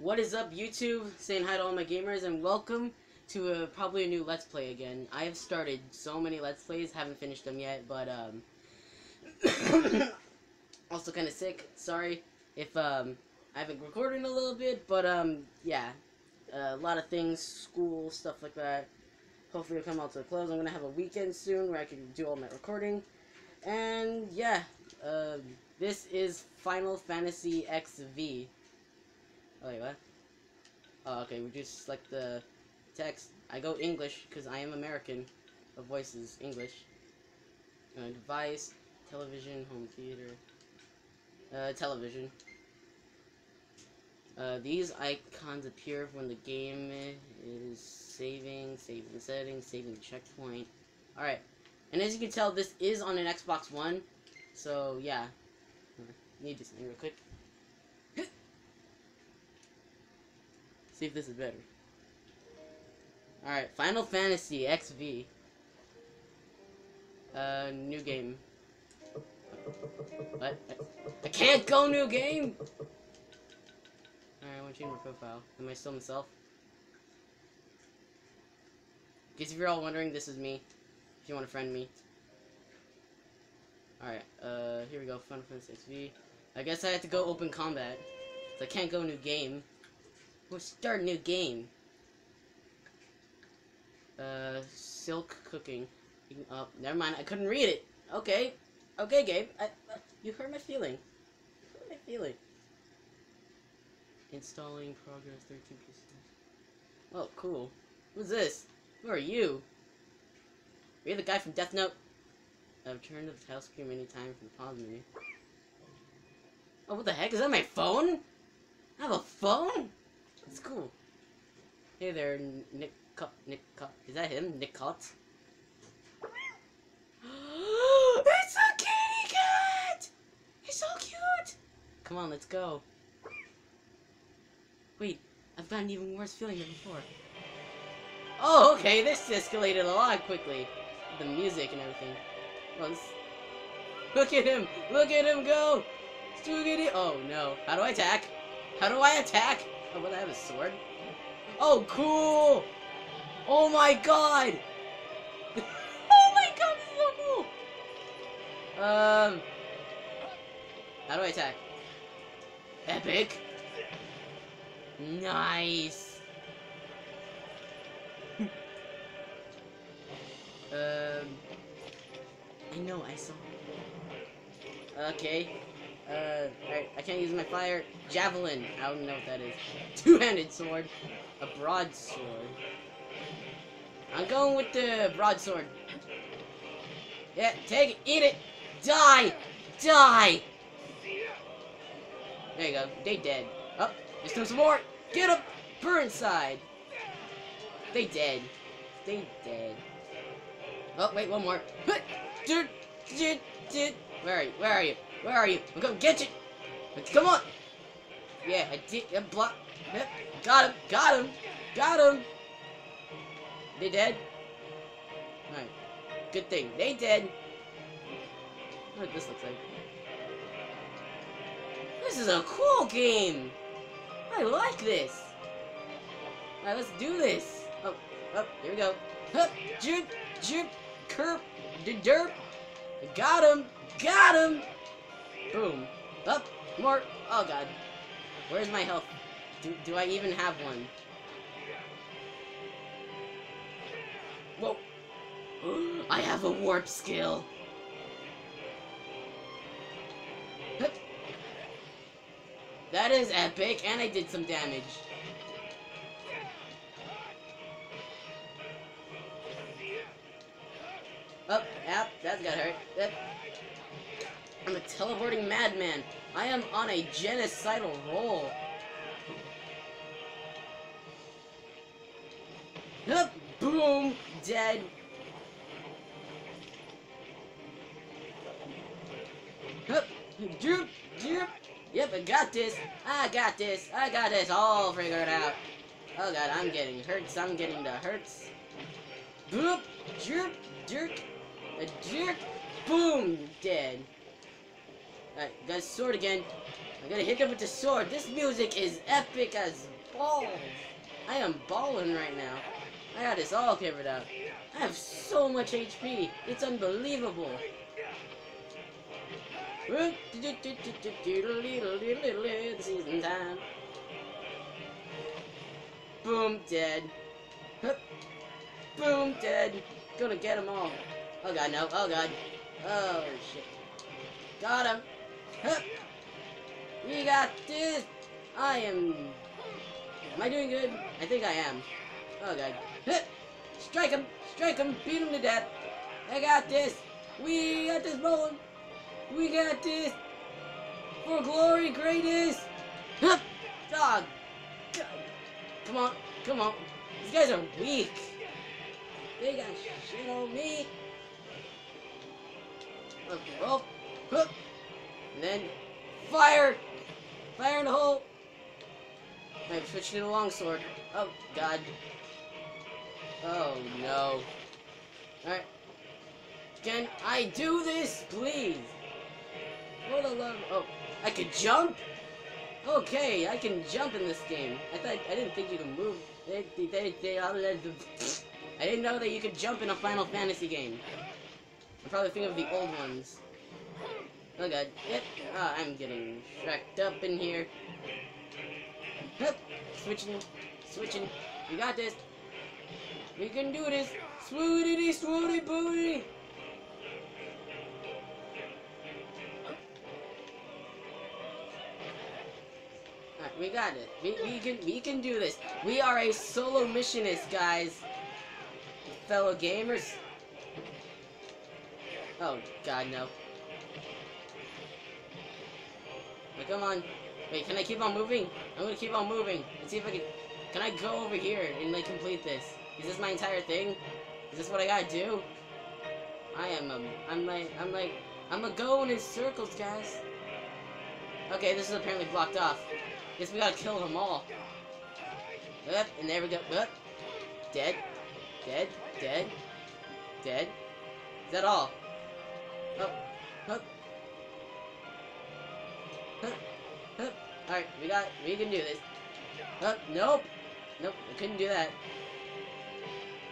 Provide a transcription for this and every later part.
What is up, YouTube? Saying hi to all my gamers, and welcome to a, probably a new Let's Play again. I have started so many Let's Plays, haven't finished them yet, but, um... also kind of sick, sorry if, um, I haven't recorded in a little bit, but, um, yeah. Uh, a lot of things, school, stuff like that. Hopefully it'll come out to a close. I'm gonna have a weekend soon where I can do all my recording. And, yeah, um, this is Final Fantasy XV. Wait, what? Oh, okay, we just select the text. I go English, because I am American. The voice is English. Uh, device, television, home theater. Uh, television. Uh, these icons appear when the game is saving, saving settings, saving checkpoint. Alright, and as you can tell, this is on an Xbox One, so yeah. Need this thing real quick. See if this is better. Alright, Final Fantasy XV. Uh, new game. What? I can't go new game! Alright, I want to change my profile. Am I still myself? Guess if you're all wondering, this is me. If you want to friend me. Alright, uh, here we go. Final Fantasy XV. I guess I have to go open combat. I can't go new game. We'll start a new game. Uh, silk cooking. Oh, never mind. I couldn't read it. Okay. Okay, Gabe. I, uh, you hurt my feeling. You hurt my feeling. Installing progress 13 pieces. Oh, cool. Who's this? Who are you? Are you the guy from Death Note? I've turned the title screen many times the pause menu. Oh, what the heck? Is that my phone? I have a phone? It's cool. Hey there, Nick Cup. Nick Cup. Is that him? Nick Cup? it's a kitty cat! He's so cute! Come on, let's go. Wait, I've got an even worse feeling than before. Oh, okay, this escalated a lot quickly. The music and everything. Well, Look at him! Look at him go! Oh no. How do I attack? How do I attack? Oh, will I have a sword? Oh, cool! Oh my god! oh my god, this is so cool! Um... How do I attack? Epic! Nice! um... I know, I saw. Okay. Uh, I can't use my fire. Javelin. I don't know what that is. Two-handed sword. A broadsword. I'm going with the broadsword. Yeah, take it, eat it, die, die. There you go, they dead. Oh, there's still some more. Get them, burn inside. They dead. They dead. Oh, wait, one more. Where are you? Where are you? Where are you? I'm gonna get you! Come on! Yeah, I did. I block. Got him! Got him! Got him! They dead? Alright. Good thing. They dead. What this looks like. This is a cool game! I like this! Alright, let's do this! Oh, oh, here we go. Hup, jump, jump, curb, derp. Got him! Got him! Boom. Up. More. Oh, God. Where's my health? Do, do I even have one? Whoa. I have a warp skill. That is epic, and I did some damage. Up, oh, that's got hurt. I'm a teleporting madman. I am on a genocidal roll. Hup, boom, dead. Hup, droop, droop. Yep, I got this. I got this. I got this all figured out. Oh god, I'm getting hurts. I'm getting the hurts. Boop, jerk, jerk, a jerk, boom, dead. Alright, guys, sword again. I'm gonna hit him with the sword. This music is epic as balls. I am balling right now. I got this all covered up. I have so much HP. It's unbelievable. Season time. Boom, dead. Boom, dead. Gonna get them all. Oh god, no. Oh god. Oh shit. Got him. We got this. I am. Am I doing good? I think I am. Oh god. Strike him! Strike him! Beat him to death! I got this! We got this rolling! We got this! For glory greatest! Dog! Come on! Come on! These guys are weak! They got shit on me! Oh, oh, and then fire! Fire in the hole! I'm switching to the longsword. Oh, God. Oh, no. Alright. Can I do this, please? For the love... Oh, I could jump? Okay, I can jump in this game. I thought... I didn't think you could move. They, they, they, I didn't know that you could jump in a Final Fantasy game. I'm probably thinking of the old ones. Oh god. Yep. Oh, I'm getting tracked up in here. Switching. Switching. We got this. We can do this. Swootity, swooty, booty. We got it. We, we can we can do this. We are a solo missionist, guys. Fellow gamers. Oh god no. Come on. Wait, can I keep on moving? I'm gonna keep on moving. Let's see if I can... Can I go over here and, like, complete this? Is this my entire thing? Is this what I gotta do? I am, um, I'm like, I'm like, I'm a going in circles, guys. Okay, this is apparently blocked off. Guess we gotta kill them all. Up, and there we go. Up. Dead. Dead. Dead. Dead. Is that all? Up. Alright, we got, we can do this. Up. Nope. Nope, we couldn't do that.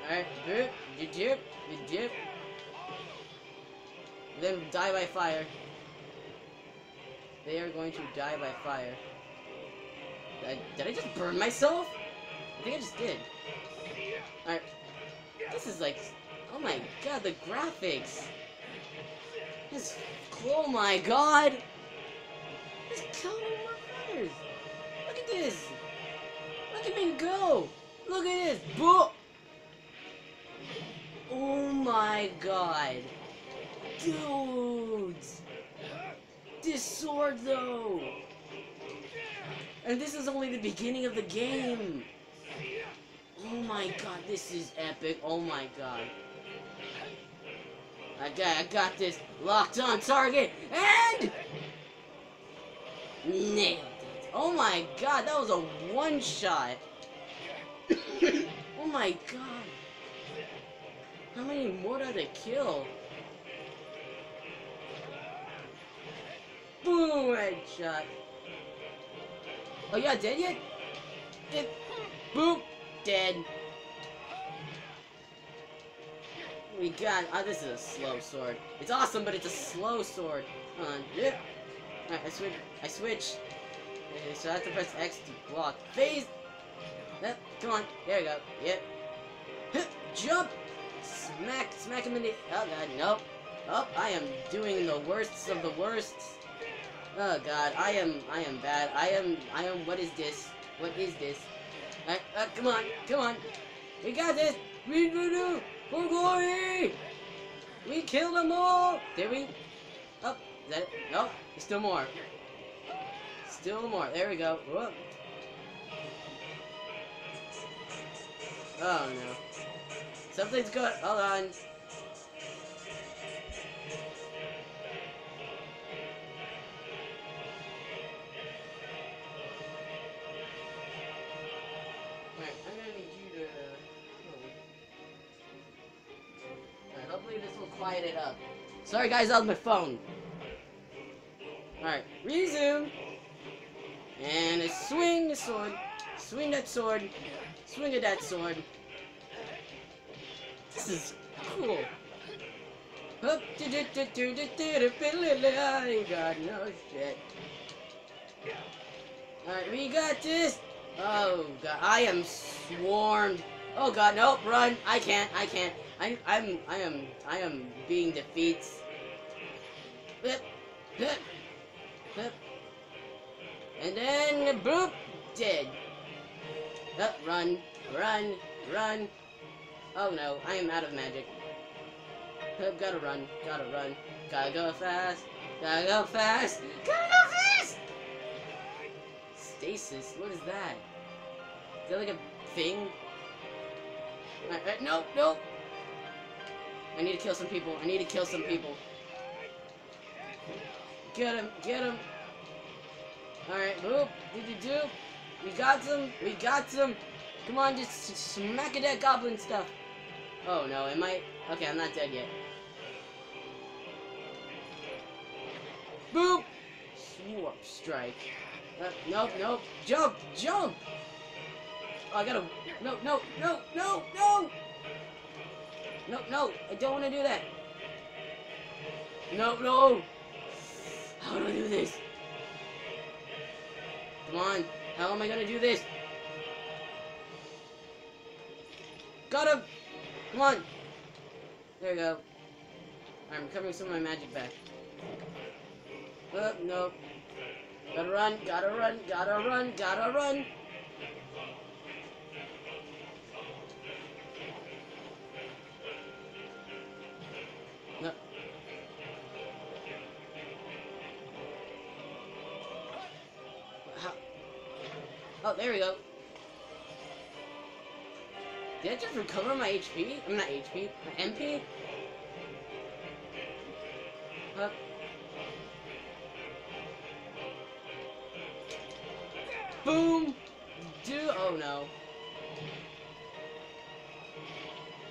Alright, boop, you dip. Then die by fire. They are going to die by fire. Did I, did I just burn myself? I think I just did. Alright. This is like... Oh my god, the graphics! This... Oh my god! Killed my brothers! Look at this! Look at me go! Look at this! Boop! Oh my god. Dudes! This sword though! And this is only the beginning of the game! Oh my god, this is epic. Oh my god. I got, I got this locked on target and nailed it. Oh my god, that was a one shot. oh my god. How many more did I kill? Boom, headshot. Oh, yeah, dead yet? Dead. Boop, dead. We got. Oh, this is a slow sword. It's awesome, but it's a slow sword. Hold on. Yep. Alright, I switch. I switch. Okay, so I have to press X to block. Phase. Come on. There we go. Yep. Jump. Smack, smack him in the... Oh, God, nope. Oh, I am doing the worst of the worst. Oh, God, I am, I am bad. I am, I am, what is this? What is this? Uh, uh, come on, come on. We got this. We do do for glory. We killed them all. Did we? Oh, is that it? No, there's still more. Still more. There we go. Whoop. Oh, no. Something's good. Hold on. Alright, I'm gonna need you to... Alright, hopefully this will quiet it up. Sorry guys, that was my phone. Alright, resume. And a swing the sword. Swing that sword. Swing at that sword. This is cool. Up, do, do, do, do, do, do, do, I got no shit. Alright, we got this. Oh god, I am swarmed. Oh god, nope, run. I can't, I can't. I, I'm, I am, I am being defeated. Blip, blip, blip. And then, boop, dead. Up, run, run, run. Oh no, I am out of magic. Up, gotta run, gotta run. Gotta go fast, gotta go fast, gotta go fast! Stasis, what is that? Is that like a thing? Right, right, no, no! I need to kill some people, I need to kill some people. Get him, get him! Alright, boop, did you do? We got some, we got some! Come on, just smack at that goblin stuff! Oh no, it might... Okay, I'm not dead yet. Boop! Warp strike. Uh, nope, nope. Jump! Jump! Oh, I gotta... No, no, no, no, no! No, no! I don't want to do that! No, no! How do I do this? Come on! How am I gonna do this? Got him! Come on! There we go. I'm recovering some of my magic back. Uh, no. Gotta run, gotta run, gotta run, gotta run! There we go. Did I just recover my HP? I'm not HP. My MP? Huh? Boom! Do oh no.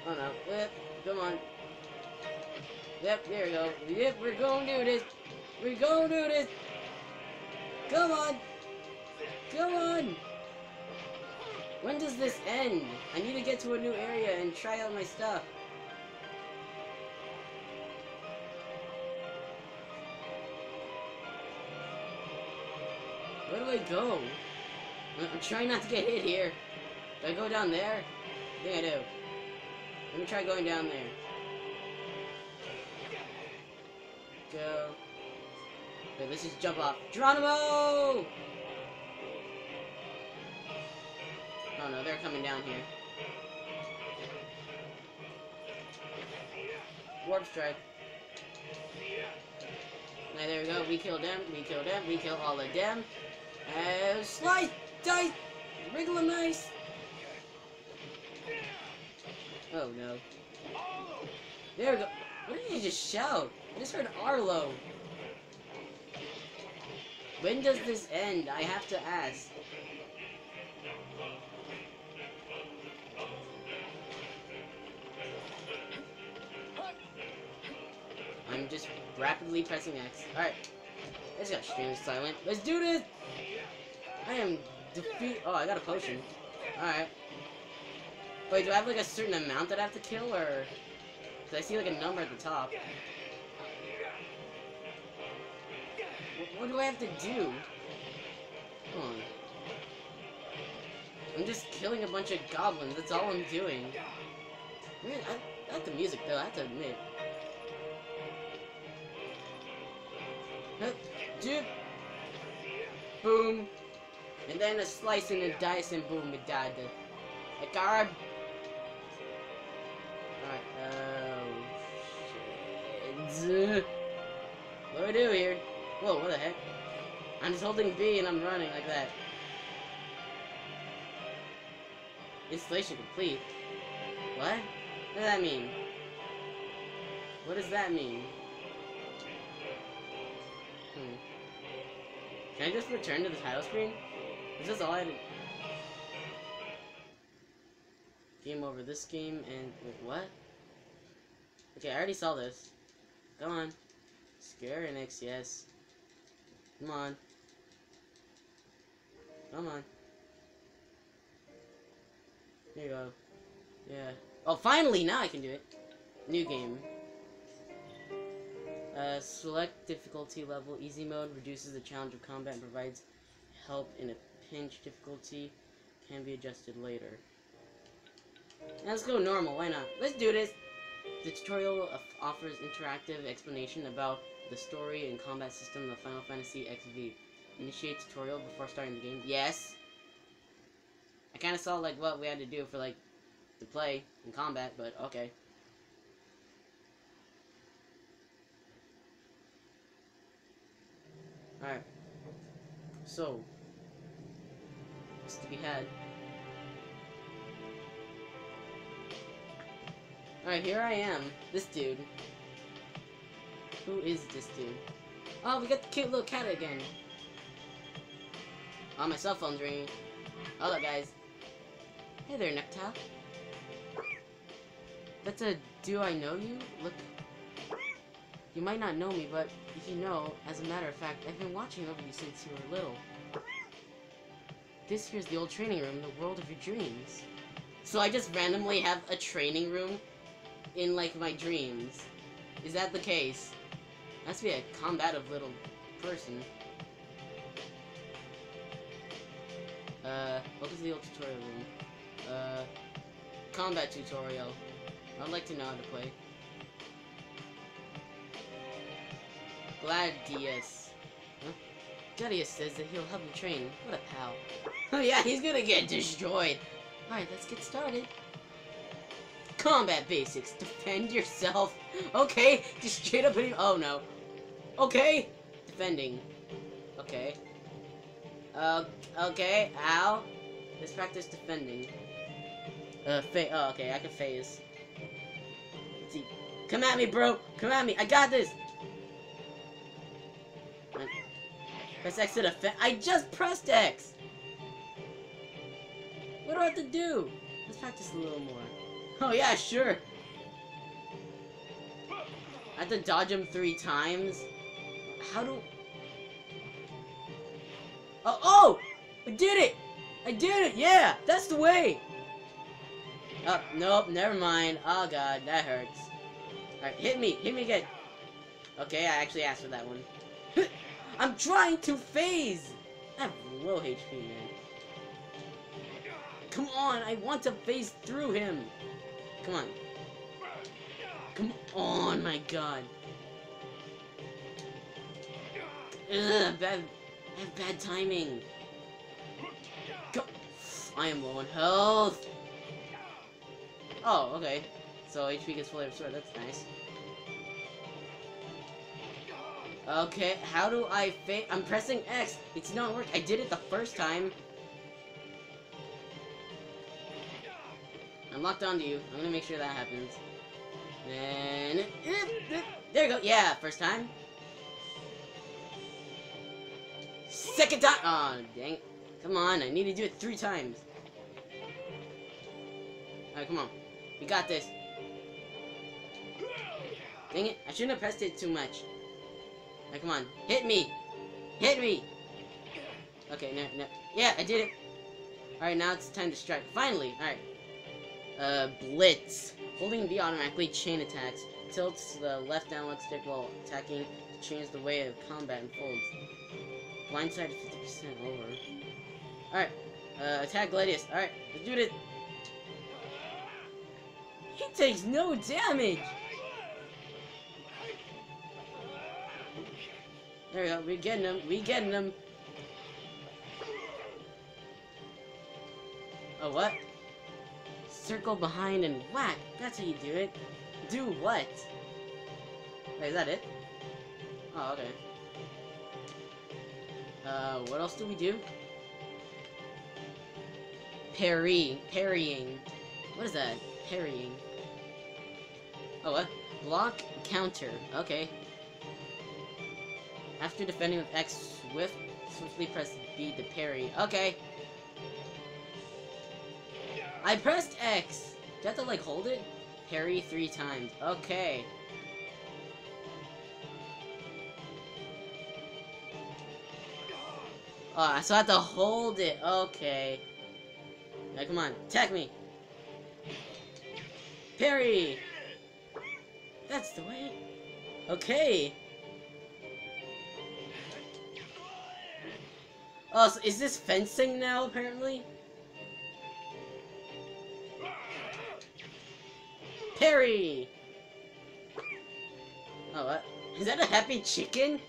Oh no. Yep, come on. Yep, there we go. Yep, we're gonna do this. We're gonna do this. Come on. Does this end? I need to get to a new area and try out my stuff. Where do I go? I'm trying not to get hit here. Do I go down there? I think I do. Let me try going down there. Go. Okay, let's just jump off. Geronimo! Coming down here. Warp strike. Now there we go. We killed them. We killed them. We kill all of them. Uh, slice, dice, wriggle them nice. Oh no. There we go. What did you just shout? I just heard Arlo. When does this end? I have to ask. Rapidly pressing X. Alright. Just got extremely silent. Let's do this! I am defeat- Oh, I got a potion. Alright. Wait, do I have like a certain amount that I have to kill, or... Cause I see like a number at the top. What, what do I have to do? Hold on. I'm just killing a bunch of goblins, that's all I'm doing. Man, I, I like the music though, I have to admit. Dude. Boom. And then a slice and a dice and boom, it died. A card. Alright, oh shit. What do I do here? Whoa, what the heck? I'm just holding B and I'm running like that. Installation complete. What? What does that mean? What does that mean? Can I just return to the title screen? Is this all I did? Game over this game and wait, what? Okay, I already saw this. Come on. Square Enix, yes. Come on. Come on. There you go. Yeah. Oh, finally! Now I can do it. New game. Uh, select difficulty level. Easy mode reduces the challenge of combat and provides help in a pinch. Difficulty can be adjusted later. Now let's go normal. Why not? Let's do this. The tutorial offers interactive explanation about the story and combat system of Final Fantasy XV. Initiate tutorial before starting the game. Yes. I kind of saw like what we had to do for like to play in combat, but okay. Alright. So, what's to be had? Alright, here I am. This dude. Who is this dude? Oh, we got the cute little cat again. Oh, my cell phone's ringing. Hello, guys. Hey there, Necta. That's a do I know you? Look. You might not know me, but if you know, as a matter of fact, I've been watching over you since you were little. This here's the old training room, the world of your dreams. So I just randomly have a training room in, like, my dreams. Is that the case? Must be a combative little person. Uh, welcome to the old tutorial room. Uh, combat tutorial. I'd like to know how to play. Gladius. Huh? Gladius says that he'll help me train. What a pal. oh yeah, he's gonna get destroyed. Alright, let's get started. Combat basics. Defend yourself. Okay, just straight up Oh no. Okay. Defending. Okay. Uh, okay, ow. Let's practice defending. Uh, fa- oh, okay, I can phase. Let's see. Come at me, bro! Come at me! I got this! Press X to defend- I just pressed X! What do I have to do? Let's practice a little more. Oh yeah, sure! I have to dodge him three times? How do... Oh, oh! I did it! I did it! Yeah! That's the way! Oh, nope, never mind. Oh god, that hurts. Alright, hit me! Hit me again! Okay, I actually asked for that one. I'm trying to phase! I have low HP, man. Come on, I want to phase through him! Come on. Come on, my god. Ugh, bad, I have bad timing. Go. I am low on health. Oh, okay. So HP gets fully restored. That's nice. Okay, how do I I'm pressing X. It's not working. I did it the first time. I'm locked onto you. I'm gonna make sure that happens. And eh, eh, there you go. Yeah, first time. Second time. Oh, dang. Come on, I need to do it three times. Alright, come on. We got this. Dang it, I shouldn't have pressed it too much. Alright, come on. Hit me! Hit me! Okay, no, no. Yeah, I did it. Alright, now it's time to strike. Finally! Alright. Uh, Blitz. Holding B automatically chain attacks. Tilts the left analog stick while attacking to change the way of combat unfolds. Blindside 50% over. Alright. Uh, attack Gladius. Alright, let's do this. He takes no damage! There we go, we getting him, we getting him. Oh, what? Circle behind and whack. That's how you do it. Do what? Wait, is that it? Oh, okay. Uh, what else do we do? Parry. Parrying. What is that? Parrying. Oh, what? Block, counter. Okay. After defending with X, swift, swiftly press B to parry. Okay. I pressed X! Do I have to, like, hold it? Parry three times. Okay. Oh, so I have to hold it. Okay. Now, come on. Attack me. Parry! That's the way. Okay. Oh, so is this fencing now, apparently? Parry! Oh, what? Is that a happy chicken?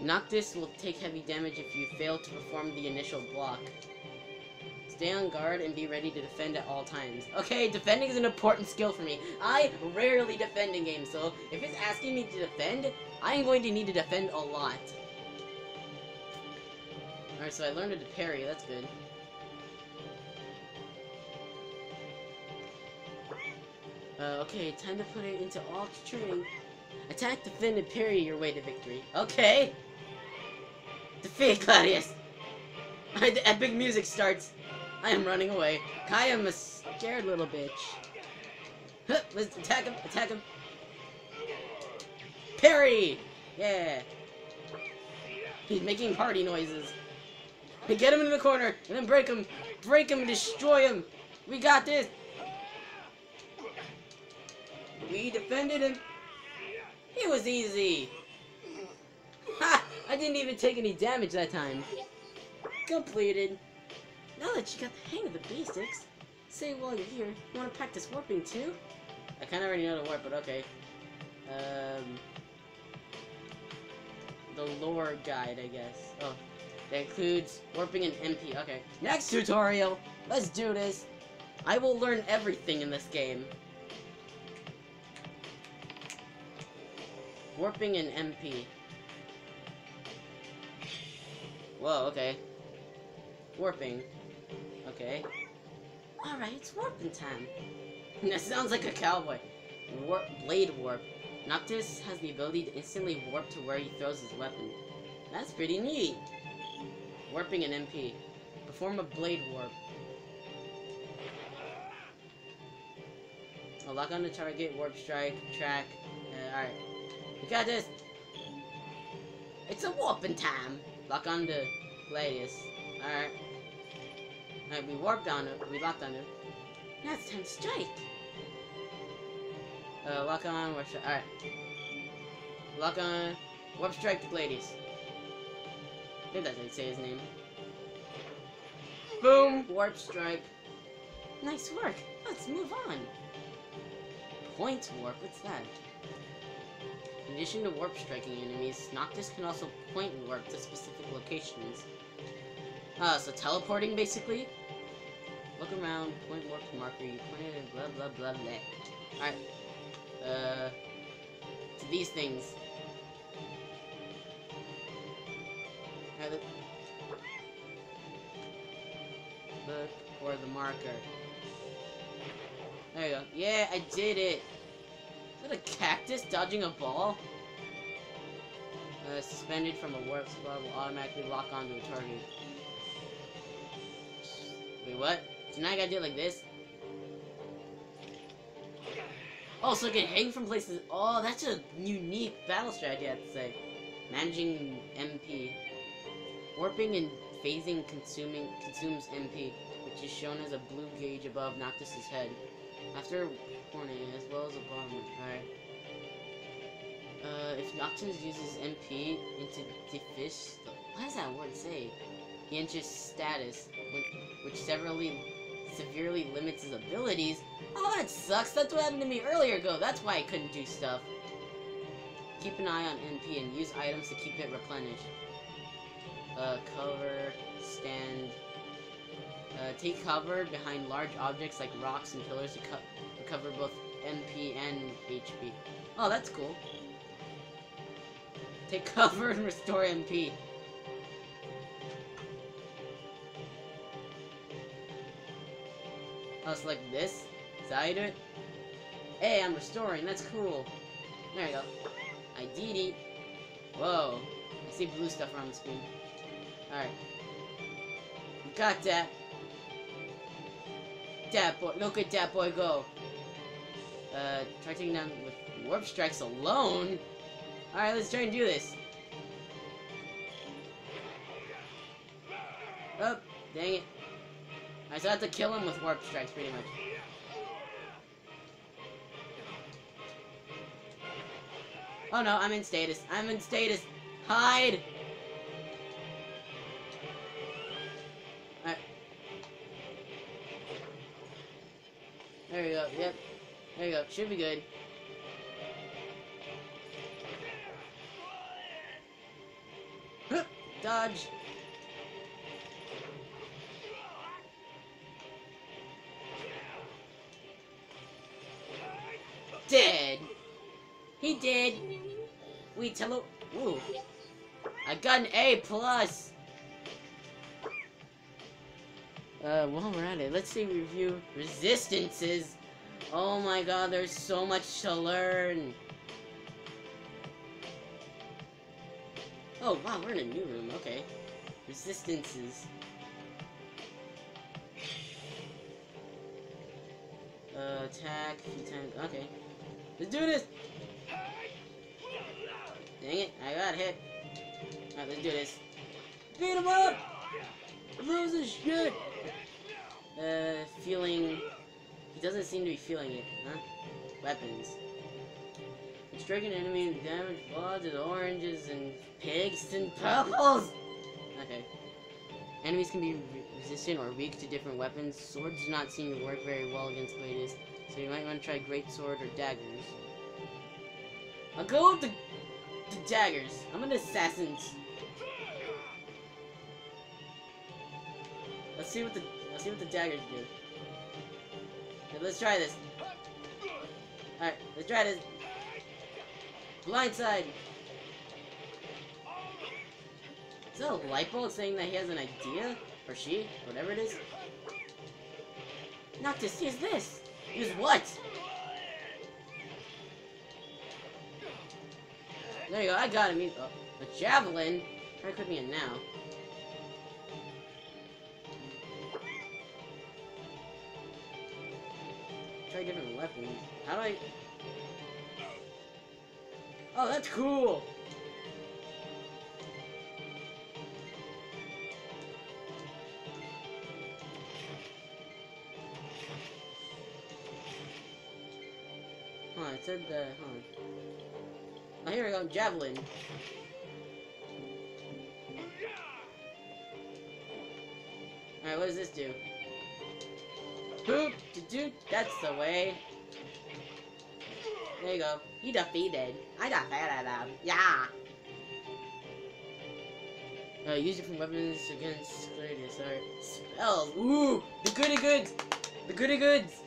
Noctis will take heavy damage if you fail to perform the initial block. Stay on guard and be ready to defend at all times. Okay, defending is an important skill for me. I rarely defend in games, so if it's asking me to defend, I am going to need to defend a lot. Alright, so I learned to parry, that's good. Uh, okay, time to put it into all training. Attack, defend, and parry your way to victory. Okay! Defeat Claudius! the epic music starts. I am running away. I am a scared little bitch. Let's attack him, attack him. Parry! Yeah. He's making party noises. Get him in the corner, and then break him. Break him and destroy him. We got this. We defended him. It was easy. Ha! I didn't even take any damage that time. Completed. Now that you got the hang of the basics, say while you're here, you want to practice warping too? I kind of already know the warp, but okay. Um, the lore guide, I guess. Oh, that includes warping and MP. Okay, next tutorial. Let's do this. I will learn everything in this game. Warping and MP. Whoa, okay. Warping. Okay. Alright, it's warping time. that sounds like a cowboy. Warp Blade Warp. Noctis has the ability to instantly warp to where he throws his weapon. That's pretty neat. Warping an MP. Perform a Blade Warp. Lock on the target, warp strike, track. Uh, Alright. We got this! It's a warping time! Lock on the Gladius. Alright. Alright, we warped on it. We locked on it. Now it's time to strike! Uh, lock on, warp strike. Alright. Lock on, warp strike to Gladius. I think that's how you say his name. Boom! Warp strike. Nice work. Let's move on. Point warp, what's that? In addition to warp striking enemies, Noctis can also point warp to specific locations. Uh, so teleporting basically. Look around, point warp to marker, you point it and blah blah blah blah. Alright. Uh, to these things. Alright, look. Look for the marker. There you go. Yeah, I did it! Is that a cactus dodging a ball? Uh, suspended from a warp spot will automatically lock onto a target. Wait, what? So now I gotta do it like this? Oh, so I can hang from places. Oh, that's a unique battle strategy, I have to say. Managing MP. Warping and phasing consuming consumes MP, which is shown as a blue gauge above Noctis's head. After warning, as well as a bomb. Alright. Uh, if Noctis uses MP into Defish, what does that word say? He enters status, which severely, severely limits his abilities. Oh, that sucks. That's what happened to me earlier ago. That's why I couldn't do stuff. Keep an eye on MP and use items to keep it replenished. Uh, cover, stand. Uh, take cover behind large objects like rocks and pillars to co recover both MP and HP. Oh, that's cool. Take cover and restore MP. It's like this? Is that how you do it? Hey, I'm restoring. That's cool. There you go. I did it. Whoa. I see blue stuff around the screen. Alright. Got that. That boy. Look at that boy go. Uh, try taking down with warp strikes alone? Alright, let's try and do this. Oh, dang it. I still have to kill him with warp strikes, pretty much. Oh no, I'm in status. I'm in status. Hide! There you go. Yep. There you go. Should be good. Dodge. Dead. He did. We tele. Ooh. I got an A plus. Uh, while we're at it, let's see review resistances. Oh my god, there's so much to learn. Oh wow, we're in a new room, okay. Resistances. Uh, attack okay. Let's do this! Dang it, I got hit. Alright, let's do this. Beat him up! Lose his shit! Uh, feeling... He doesn't seem to be feeling it, huh? Weapons. Strike an enemy with damage bloods and oranges and pigs and purples! Okay. Enemies can be re resistant or weak to different weapons. Swords do not seem to work very well against Gladius, so you might want to try Great Sword or Daggers. I'll go with the, the Daggers. I'm an assassin. See what the let's see what the daggers do. Okay, let's try this. Alright, let's try this. Blindside! Is that a light bulb saying that he has an idea? Or she? Whatever it is? Not Noctis, use this! Use what? There you go, I got him. Oh, a javelin? Try me in now. Weapons. How do I... Oh, that's cool! On, it said the... On. Oh, here we go, javelin. Alright, what does this do? Boop! That's the way. There you go. You defeated. I defeated them. Yeah! Uh, use different weapons against Gladius. Alright. Spells. Ooh! The goody goods! The goody goods!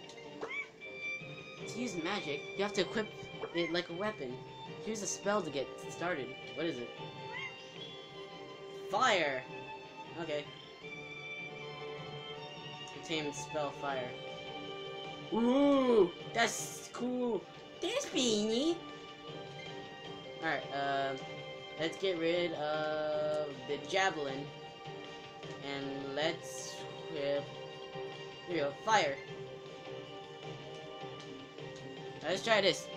To use magic, you have to equip it like a weapon. Use a spell to get started. What is it? Fire! Okay. Contain spell fire. Ooh! That's cool! That's beanie! Alright, uh, let's get rid of the javelin. And let's equip... Here we go, fire. let's try this.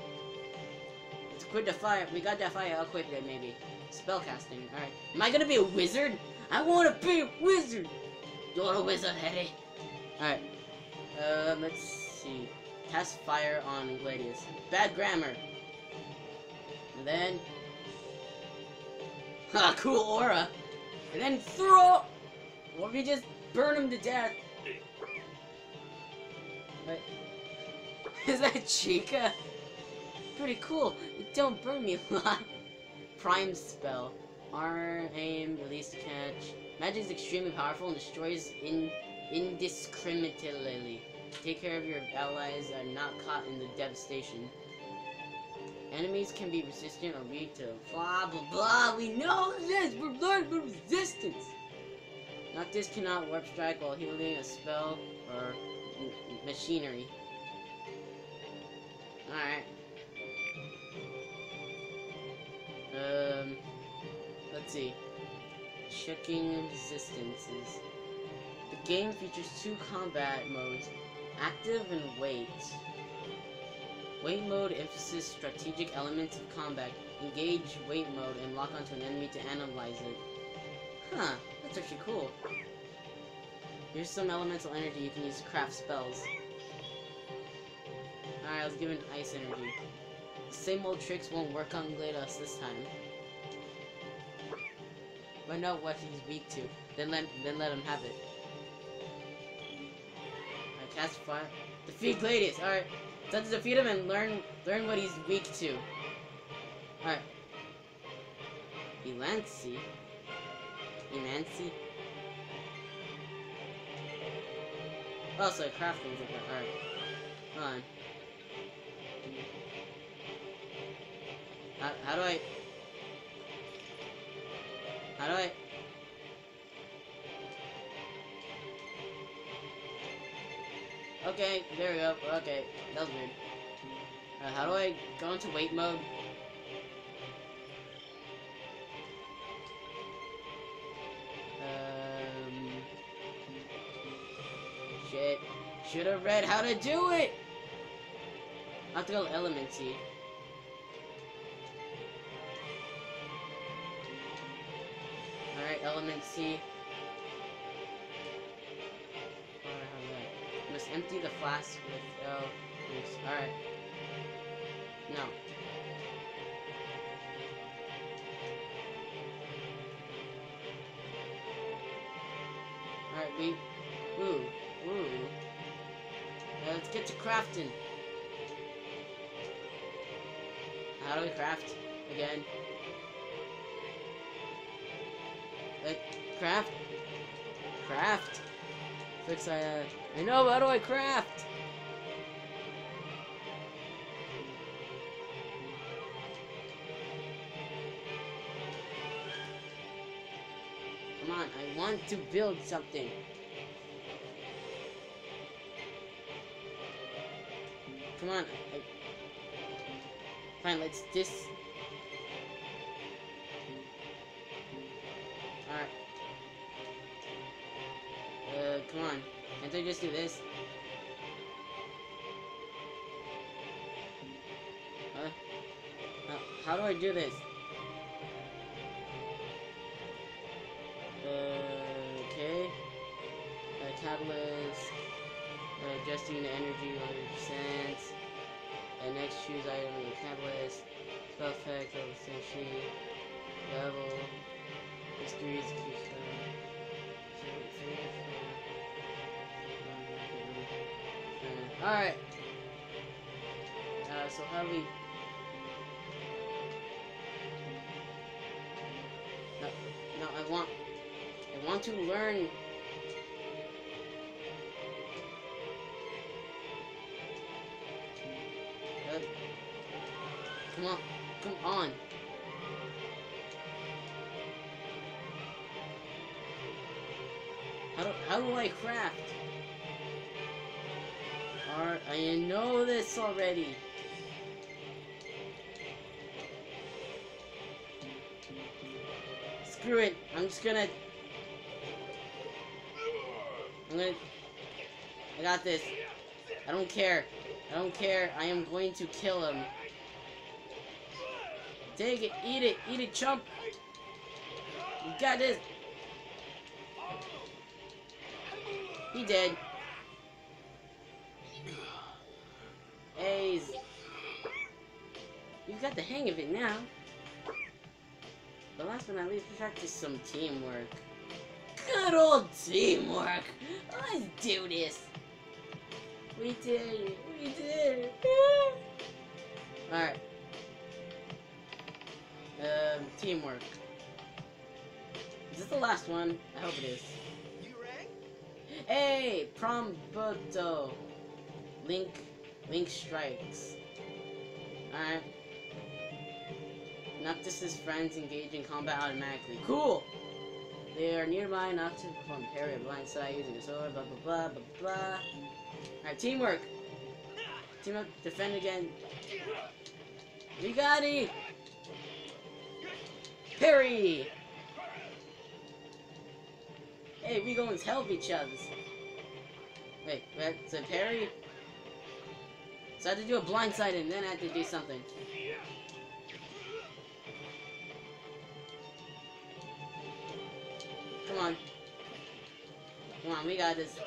Let's quit the fire. We got that fire. I'll quit it maybe. Spellcasting. Alright. Am I gonna be a wizard? I wanna be a wizard! You're a wizard, Eddie. Alright. Uh, let's see. Cast fire on Gladius. Bad grammar. And then... Ha, ah, cool aura. And then throw... Or if you just burn him to death. Is that Chica? Pretty cool. Don't burn me a lot. Prime spell. Arm, aim, release, catch. Magic is extremely powerful and destroys in indiscriminately. Take care of your allies are not caught in the devastation. Enemies can be resistant or weak to blah blah blah. We know this. We're learning resistance. Noctis cannot warp strike while healing a spell or machinery. Alright. Um, let's see. Checking resistances. The game features two combat modes, active and wait. Wait mode emphasizes strategic elements of combat. Engage wait mode and lock onto an enemy to analyze it. Huh, that's actually cool. Here's some elemental energy you can use to craft spells. Alright, I was given ice energy. The same old tricks won't work on GLaDOS this time. Find out what he's weak to, then let then let him have it. Fire. Defeat Gladius. Alright. Time to defeat him and learn learn what he's weak to. Alright. Elancy. Emancy. Oh, so craft things like that. Alright. Hold on. How, how do I... How do I... Okay, there we go. Okay, that was weird. Uh, how do I go into wait mode? Um... Shit. Should have read how to do it! I have to go Elementy. Alright, Elementy. Must empty the flask with oh yes. Alright. No. Alright, we ooh, ooh. Now let's get to crafting. How do we craft again? Craft craft Fix I uh I know how do I craft? Come on, I want to build something. Come on. I... Fine, let's dis... just do this? Huh? How, how do I do this? Uh, okay. Uh, catalyst. Uh, adjusting the energy 100%. And next choose item in the catalyst. Spell effect, level execution. Alright. Uh, so how do we... No, no, I want... I want to learn... Come on, come on. How do, how do I craft? I know this already. Screw it. I'm just gonna... I'm gonna... I got this. I don't care. I don't care. I am going to kill him. Take it. Eat it. Eat it, chump. You got this. He dead. Hang of it now. But last but not least, practice some teamwork. Good old teamwork. Let's do this. We did it. We did it. Alright. Um, teamwork. Is this the last one? I hope it is. You rang? Hey, Promboto. Link, Link strikes. Alright. Noctis's friends engage in combat automatically. Cool! They are nearby enough to perform parry or blind side using a sword, blah blah blah blah blah. Alright, teamwork! Team up, defend again. We got it! Parry! Hey, we going to help each other. Wait, that's a parry? So I had to do a blind side and then I had to do something. Come on. Come on, we got this.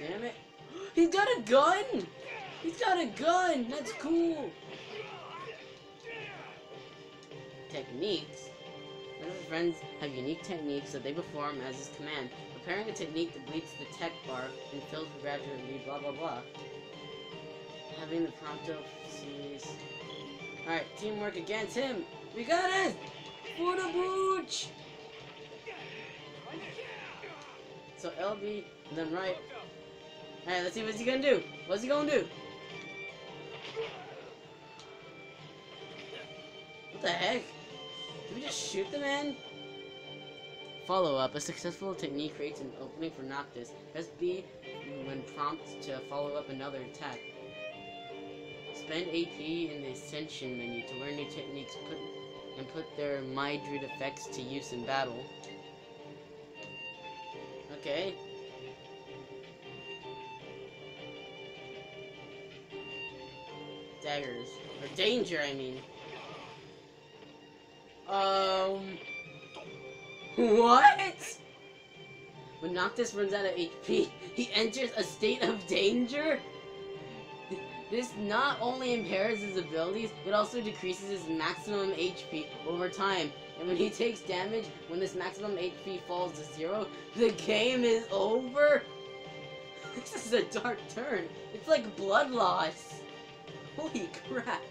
Damn it. He's got a gun! He's got a gun! That's cool! Techniques? Whenever friends have unique techniques that they perform as his command. Preparing a technique that bleeds the tech bar and fills gradually blah blah blah. Having the prompto sees. Alright, teamwork against him! We got it! For the booch! So LB, then right. Alright, let's see what's he gonna do. What's he gonna do? What the heck? Did we just shoot the man? Follow up. A successful technique creates an opening for Noctis. Press B when prompted to follow up another attack. Spend AP in the Ascension menu to learn new techniques put, and put their Mydrid effects to use in battle. Okay. Daggers. Or danger, I mean. Um. What? When Noctis runs out of HP, he enters a state of danger? This not only impairs his abilities, it also decreases his maximum HP over time. And when he takes damage, when this maximum HP falls to zero, the game is over? This is a dark turn. It's like blood loss. Holy crap.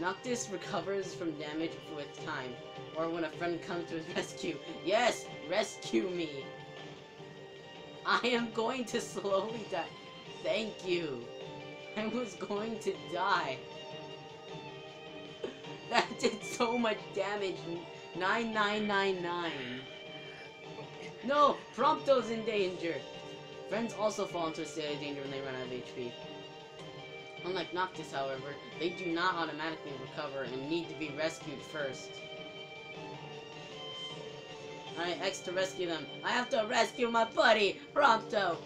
Noctis recovers from damage with time, or when a friend comes to his rescue. Yes, rescue me. I am going to slowly die. Thank you. I was going to die. That did so much damage. 9999. No, Prompto's in danger. Friends also fall into a state of danger when they run out of HP. Unlike Noctis, however, they do not automatically recover and need to be rescued first. Alright, X to rescue them. I have to rescue my buddy, Prompto!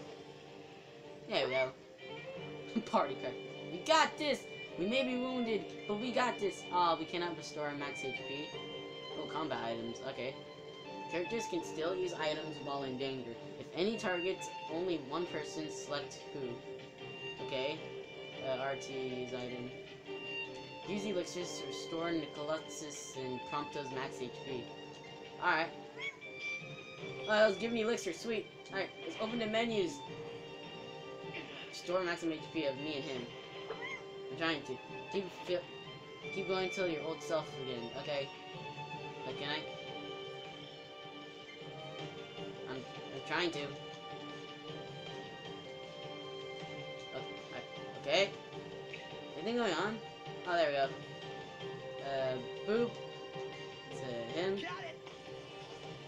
There we go. Party card. We got this! We may be wounded, but we got this! Ah, oh, we cannot restore our max HP. Oh, combat items. Okay. Characters can still use items while in danger. If any targets only one person, select who. Okay uh, RT use item. Use elixirs to restore Nicolossus and Prompto's max HP. Alright. Oh, I was giving you elixir, sweet. Alright, let's open the menus. Restore maximum HP of me and him. I'm trying to. Keep feel, keep going until your old self again, okay? But can I? I'm, I'm trying to. Okay. Anything going on? Oh, there we go. Uh, boop. To him.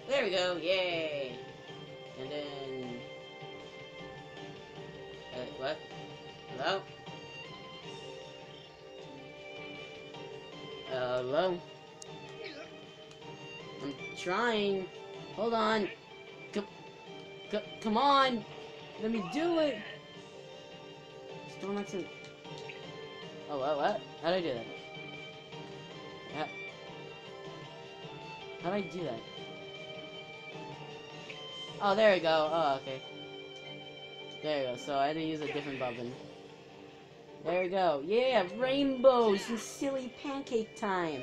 There we go, yay! And then... Uh, what? Hello? Hello? I'm trying. Hold on. Come, come on! Let me do it! Storm accent. Oh, what? What? How did I do that? How, how did I do that? Oh, there we go. Oh, okay. There we go. So I had to use a different button. There we go. Yeah, rainbows and silly pancake time.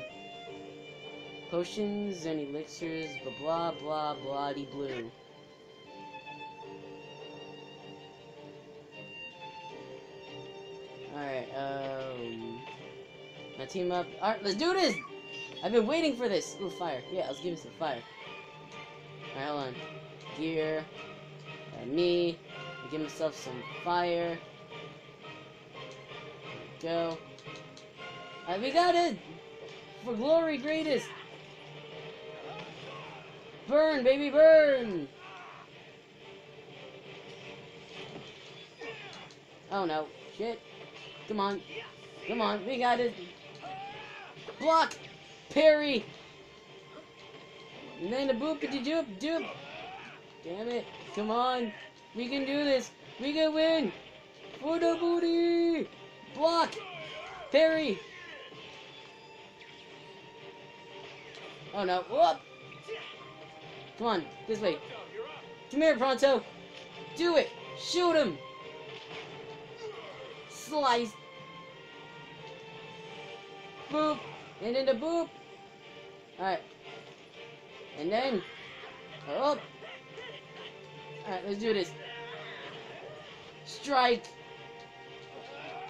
Potions and elixirs, blah blah blah blah de blue. Alright, um... Now team up. Alright, let's do this! I've been waiting for this! Ooh, fire. Yeah, let's give me some fire. Alright, hold on. Gear. Uh, me. Give myself some fire. Go. Alright, we got it! For glory greatest! Burn, baby, burn! Oh no. Shit. Come on. Come on. We got it. Block. Parry. And then the boop do doop doop. Damn it. Come on. We can do this. We can win. For the booty. Block. Parry. Oh no. Whoop! Come on, this way. Come here, Prompto. Do it. Shoot him. Slice. Boop. And then the boop. Alright. And then. Up. Alright, let's do this. Strike.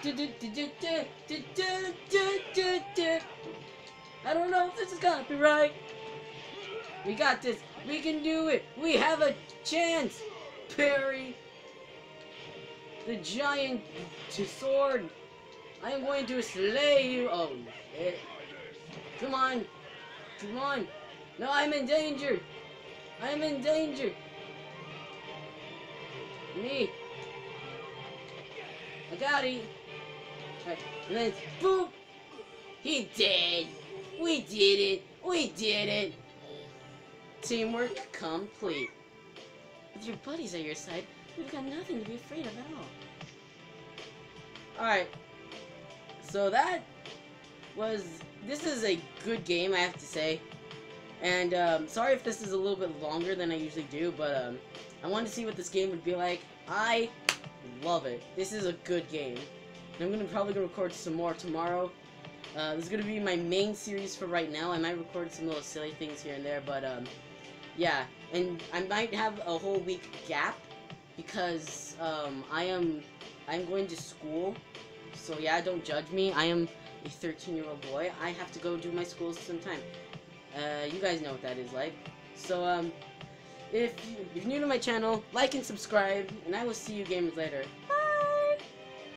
I don't know if this is copyright. We got this. We can do it. We have a chance. Parry. The giant sword. I am going to slay you. Oh, shit. Come on. Come on. No, I'm in danger. I'm in danger. Me. I got it. Right, and then boop. He did. We did it. We did it. Teamwork complete. With your buddies at your side, we've got nothing to be afraid of at all. Alright. So that was... This is a good game, I have to say. And, um, sorry if this is a little bit longer than I usually do, but, um, I wanted to see what this game would be like. I love it. This is a good game. I'm gonna probably record some more tomorrow. Uh, this is gonna be my main series for right now. I might record some little silly things here and there, but, um, yeah, and I might have a whole week gap because um, I am I'm going to school. So yeah, don't judge me. I am a 13 year old boy. I have to go do my school sometime. Uh, you guys know what that is like. So um, if, you, if you're new to my channel, like and subscribe, and I will see you gamers later.